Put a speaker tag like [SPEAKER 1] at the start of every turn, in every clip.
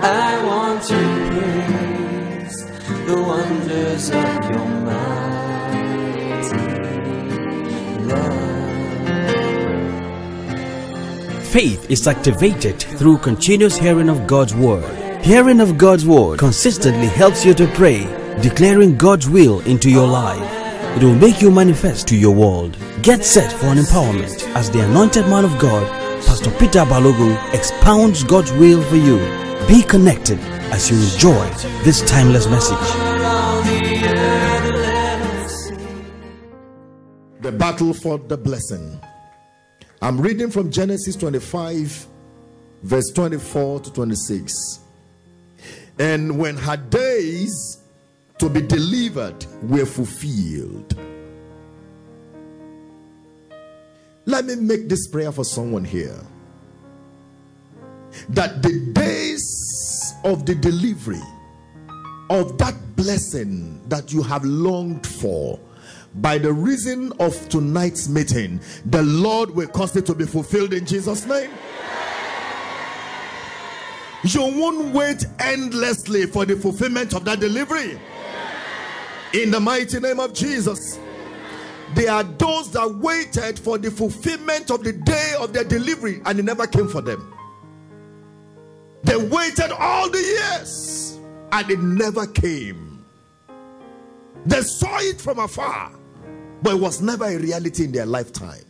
[SPEAKER 1] I want to praise the wonders of your mighty love. Faith is activated through continuous hearing of God's word. Hearing of God's word consistently helps you to pray, declaring God's will into your life. It will make you manifest to your world. Get set for an empowerment as the anointed man of God, Pastor Peter Balogun, expounds God's will for you be connected as you enjoy this timeless message.
[SPEAKER 2] The battle for the blessing. I'm reading from Genesis 25, verse 24 to 26. And when her days to be delivered were fulfilled. Let me make this prayer for someone here. That the days of the delivery of that blessing that you have longed for by the reason of tonight's meeting, the Lord will cause it to be fulfilled in Jesus' name. You won't wait endlessly for the fulfillment of that delivery. In the mighty name of Jesus. There are those that waited for the fulfillment of the day of their delivery and it never came for them. They waited all the years and it never came. They saw it from afar, but it was never a reality in their lifetime.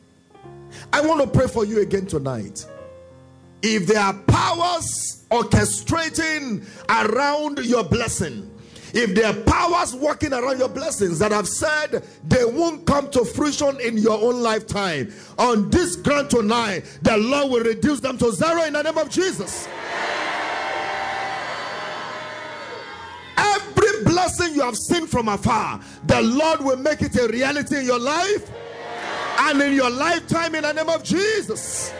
[SPEAKER 2] I want to pray for you again tonight. If there are powers orchestrating around your blessing, if there are powers working around your blessings that have said they won't come to fruition in your own lifetime, on this ground tonight, the Lord will reduce them to zero in the name of Jesus. Every blessing you have seen from afar, the Lord will make it a reality in your life and in your lifetime in the name of Jesus.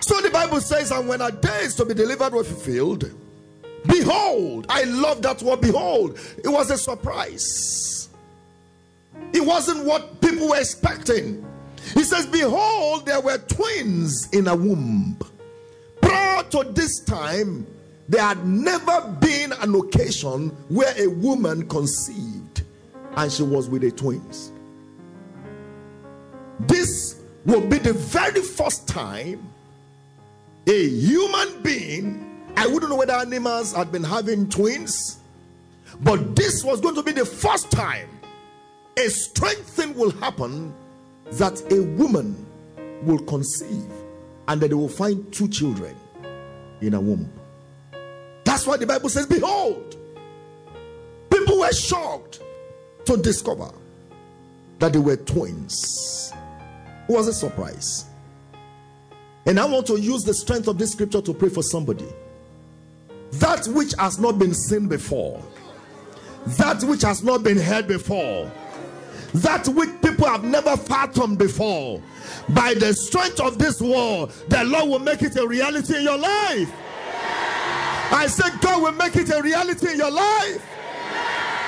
[SPEAKER 2] So the Bible says, and when our days to be delivered were fulfilled, behold, I love that word, behold, it was a surprise. It wasn't what people were expecting. He says, Behold, there were twins in a womb. Prior to this time, there had never been an occasion where a woman conceived and she was with the twins. This will be the very first time a human being, I wouldn't know whether animals had been having twins, but this was going to be the first time a strange thing will happen that a woman will conceive and that they will find two children in a womb. That's why the Bible says, Behold, people were shocked to discover that they were twins. It was a surprise. And I want to use the strength of this scripture to pray for somebody. That which has not been seen before, that which has not been heard before, that which people have never fathomed before, by the strength of this word, the Lord will make it a reality in your life. I said, God will make it a reality in your life.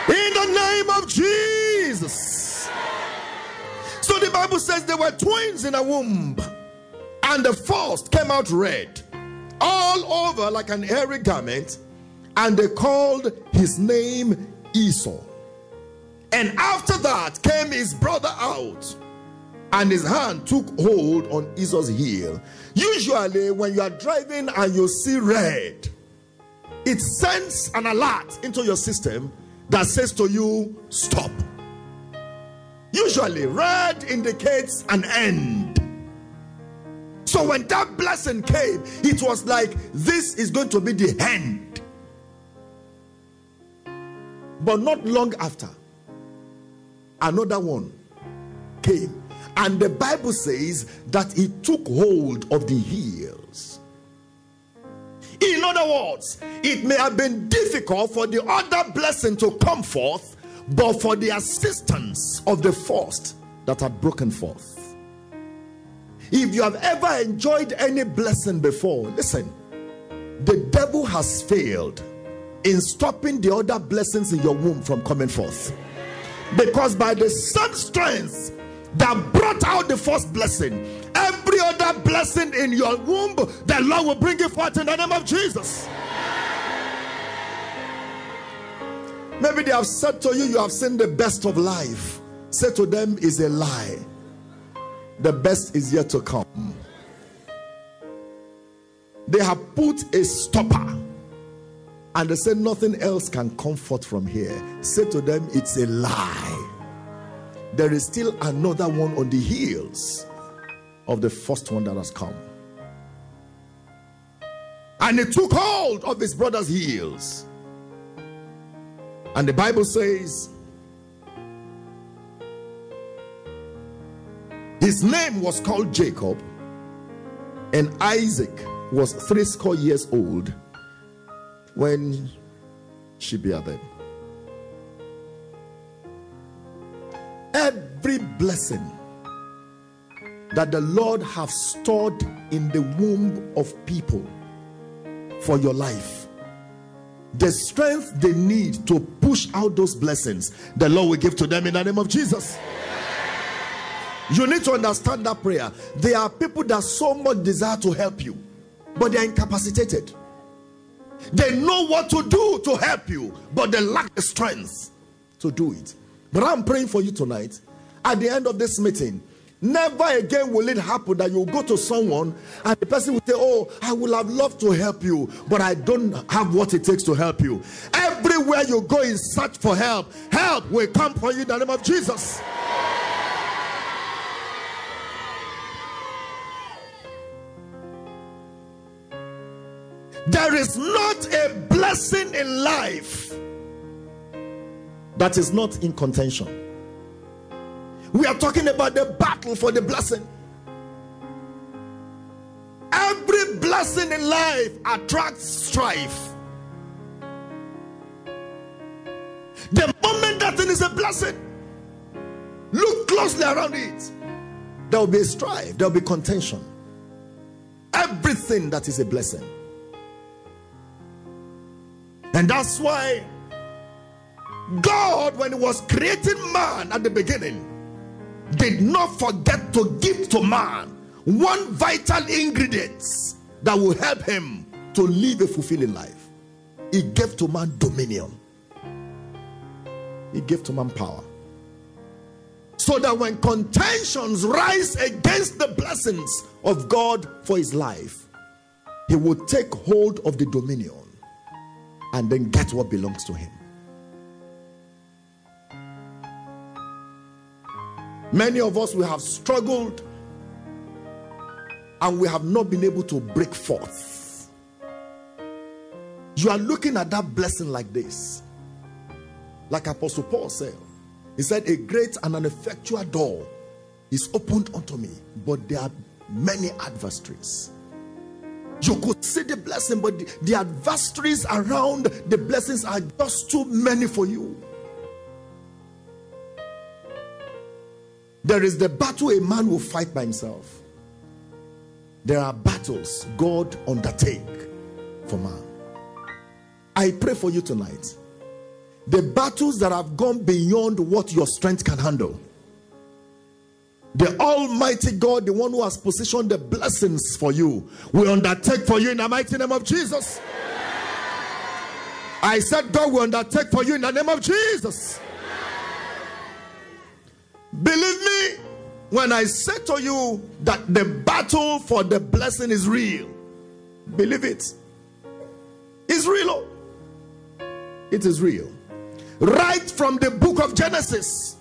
[SPEAKER 2] In the name of Jesus. So the Bible says there were twins in a womb and the first came out red all over like an hairy garment and they called his name esau and after that came his brother out and his hand took hold on esau's heel usually when you are driving and you see red it sends an alert into your system that says to you stop usually red indicates an end so when that blessing came, it was like this is going to be the end. But not long after, another one came. And the Bible says that he took hold of the heels. In other words, it may have been difficult for the other blessing to come forth, but for the assistance of the first that had broken forth. If you have ever enjoyed any blessing before, listen, the devil has failed in stopping the other blessings in your womb from coming forth. Because by the same strength that brought out the first blessing, every other blessing in your womb, the Lord will bring it forth in the name of Jesus. Maybe they have said to you, You have seen the best of life. Say to them, Is a lie the best is yet to come. they have put a stopper and they say nothing else can come forth from here. Say to them, it's a lie. There is still another one on the heels of the first one that has come. And he took hold of his brother's heels. And the Bible says, his name was called Jacob, and Isaac was three score years old when she bare them. Every blessing that the Lord have stored in the womb of people for your life, the strength they need to push out those blessings, the Lord will give to them in the name of Jesus. You need to understand that prayer. There are people that so much desire to help you, but they are incapacitated. They know what to do to help you, but they lack the strength to do it. But I'm praying for you tonight. At the end of this meeting, never again will it happen that you go to someone and the person will say, Oh, I would have loved to help you, but I don't have what it takes to help you. Everywhere you go in search for help, help will come for you in the name of Jesus. There is not a blessing in life that is not in contention. We are talking about the battle for the blessing. Every blessing in life attracts strife. The moment that thing is a blessing, look closely around it. There will be a strife, there will be contention. Everything that is a blessing. And that's why God, when He was creating man at the beginning, did not forget to give to man one vital ingredient that will help him to live a fulfilling life. He gave to man dominion, He gave to man power. So that when contentions rise against the blessings of God for his life, he will take hold of the dominion and then get what belongs to him. Many of us we have struggled and we have not been able to break forth. You are looking at that blessing like this. Like Apostle Paul said, he said, A great and an effectual door is opened unto me, but there are many adversaries. You could see the blessing, but the, the adversaries around the blessings are just too many for you. There is the battle a man will fight by himself. There are battles God undertake for man. I pray for you tonight. The battles that have gone beyond what your strength can handle the Almighty God, the one who has positioned the blessings for you, will undertake for you in the mighty name of Jesus. I said, God will undertake for you in the name of Jesus. Believe me when I say to you that the battle for the blessing is real. Believe it. It's real. Oh. It is real. Right from the book of Genesis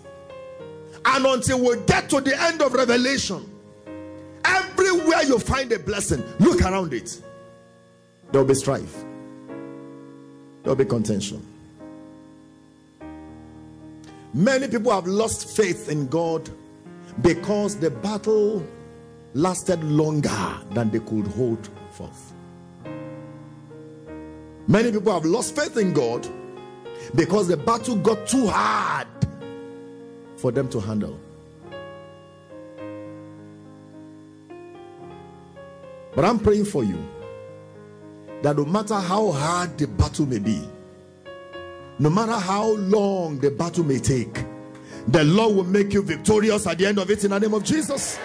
[SPEAKER 2] and until we get to the end of Revelation, everywhere you find a blessing, look around it. There will be strife, there will be contention. Many people have lost faith in God because the battle lasted longer than they could hold forth. Many people have lost faith in God because the battle got too hard for them to handle. But I'm praying for you that no matter how hard the battle may be, no matter how long the battle may take, the Lord will make you victorious at the end of it in the name of Jesus.